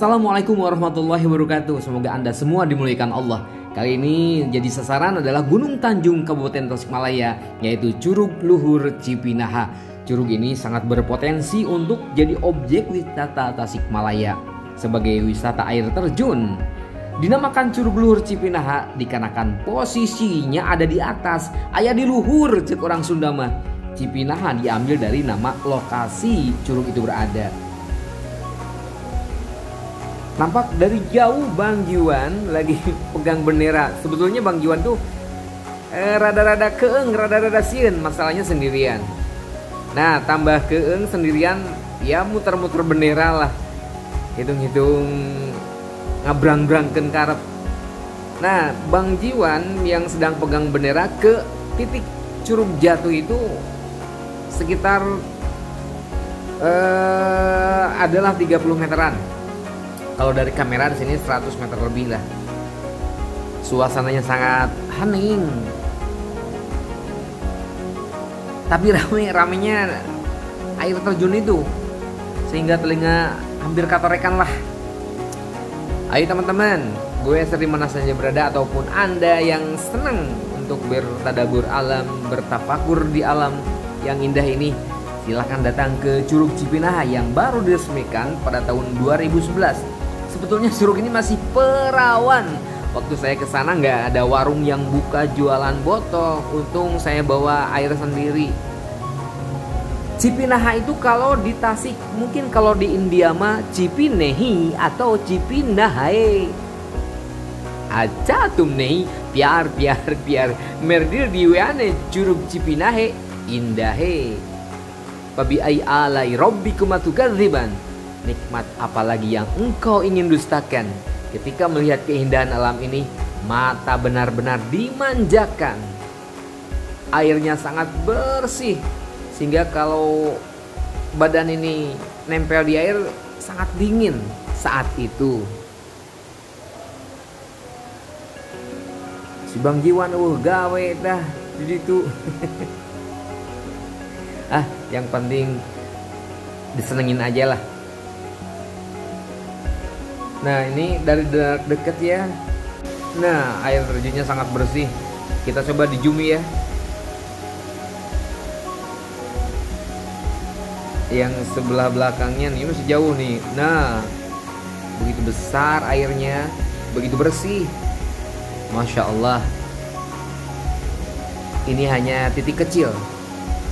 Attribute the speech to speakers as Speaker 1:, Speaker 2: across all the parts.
Speaker 1: Assalamualaikum warahmatullahi wabarakatuh. Semoga Anda semua dimuliakan Allah. Kali ini jadi sasaran adalah Gunung Tanjung Kabupaten Tasikmalaya, yaitu Curug Luhur Cipinaha. Curug ini sangat berpotensi untuk jadi objek wisata Tasikmalaya sebagai wisata air terjun. Dinamakan Curug Luhur Cipinaha dikarenakan posisinya ada di atas, ayah di luhur cek orang Sunda mah. Cipinaha diambil dari nama lokasi curug itu berada. Nampak dari jauh Bang Jiwan lagi pegang bendera. Sebetulnya Bang Jiwan tuh eh, rada-rada keeng, rada-rada sieun, masalahnya sendirian. Nah, tambah keeng sendirian, ya muter-muter bendera lah. Hitung-hitung ngabrang-brangkeun karep. Nah, Bang Jiwan yang sedang pegang bendera ke titik curug jatuh itu sekitar eh, adalah 30 meteran kalau dari kamera di sini 100 meter lebih lah. Suasananya sangat hening. Tapi rame ramenya air terjun itu sehingga telinga hampir katorekan lah. Ayo teman-teman, gue sering mana saja berada ataupun anda yang senang untuk bertadabur alam, bertafakur di alam yang indah ini, silahkan datang ke Curug Cipinah yang baru diresmikan pada tahun 2011 sebetulnya Curug ini masih perawan. Waktu saya ke sana nggak ada warung yang buka jualan botol. Untung saya bawa air sendiri. Cipinaha itu kalau di Tasik, mungkin kalau di India mah Cipinehi atau Cipinahae. Aja tum nehi, piar piar piar, merdir diwane curug Cipinahe, indahe. Pabi ay alai robbikum riban nikmat apalagi yang engkau ingin dustakan. Ketika melihat keindahan alam ini, mata benar-benar dimanjakan. Airnya sangat bersih, sehingga kalau badan ini nempel di air sangat dingin saat itu. Si Bang Jiwan uh gawe dah di situ. ah, yang penting disenengin aja lah. Nah ini dari dekat ya. Nah air terjunnya sangat bersih. Kita coba di zoom ya. Yang sebelah belakangnya nih masih jauh nih. Nah Begitu besar airnya Begitu bersih. Masya Allah. Ini hanya titik kecil.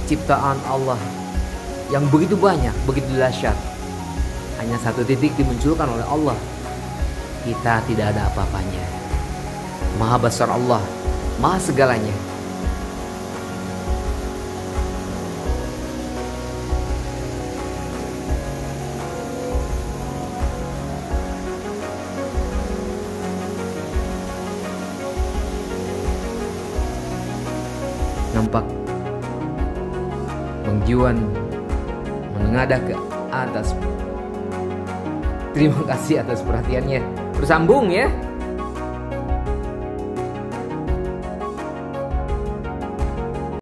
Speaker 1: Ciptaan Allah. Yang begitu banyak Begitu dahsyat. Hanya satu titik dimunculkan oleh Allah kita tidak ada apa-apanya. Maha besar Allah, maha segalanya. Nampak Bang Jiwan menengadah ke atas Terima kasih atas perhatiannya. Bersambung ya.